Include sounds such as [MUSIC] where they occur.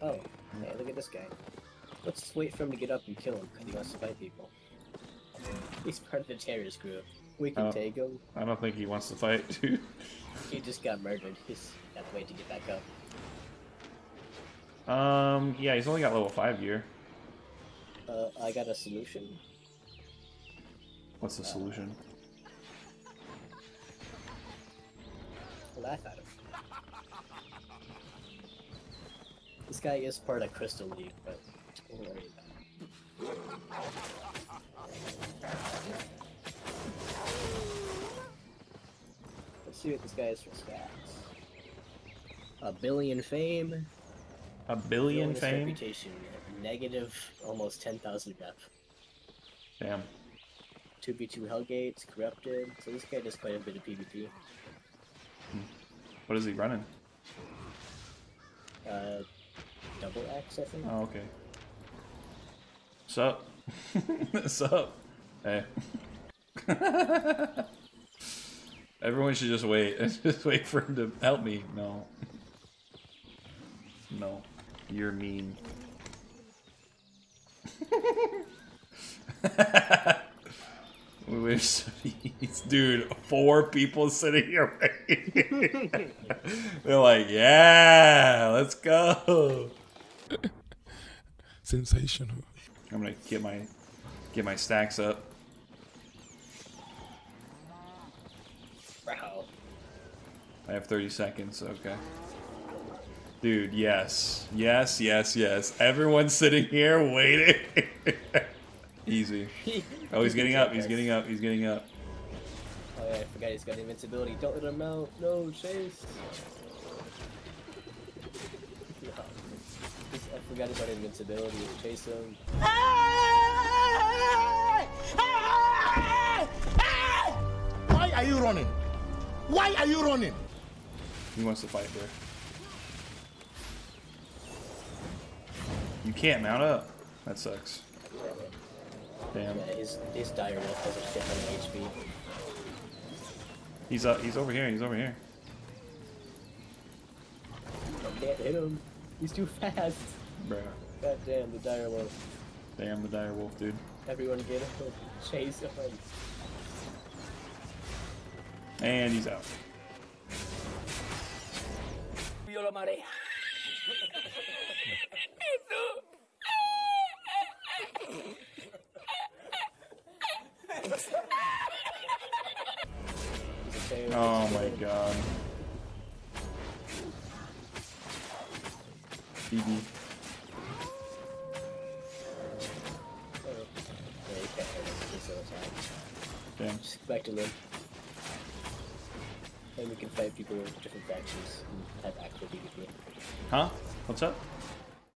Oh, hey, look at this guy. Let's just wait for him to get up and kill him because he wants to fight people. He's part of the terrorist group. We can Oh. take him. I don't think he wants to fight, [LAUGHS] dude. He just got murdered. He's got to wait to get back up. Um, yeah, he's only got level 5 gear. Uh, I got a solution. What's the solution? Laugh at him. This guy is part of Crystal League, but don't worry about it. Let's see what this guy is for stats. A billion fame. A billion fame? Reputation. Negative almost 10,000 rep. Damn. 2v2 Hellgates, corrupted. So this guy does quite a bit of PvP. What is he running? Uh, double X, I think. Oh, okay. Sup? [LAUGHS] Sup? Hey. [LAUGHS] Everyone should just wait. [LAUGHS] Just wait for him to help me. No. No. You're mean. Where's dude? Four people sitting here. waiting. They're like, yeah, let's go. [LAUGHS] Sensational. I'm gonna get my get my stacks up. Wow. I have 30 seconds. Okay. Dude, yes, yes, yes, yes. Everyone's sitting here waiting. [LAUGHS] Easy. [LAUGHS] Oh, he's getting up. He's getting up. He's getting up. Oh yeah, I forgot he's got invincibility. Don't let him out. No, chase. He's- I forgot about invincibility. Chase him. Why are you running? Why are you running? He wants to fight there. You can't mount up. That sucks. Damn. Yeah, his his dire wolf has a shit ton of HP. He's up. He's over here. He's over here. I can't hit him. He's too fast. Bruh. God damn, the dire wolf. Damn the dire wolf, dude. Everyone get him. Chase him. And he's out. Maté. Oh my god. BB. Damn. Just go back to live. And we can fight people with different factions and have actual PvP. Huh? What's up?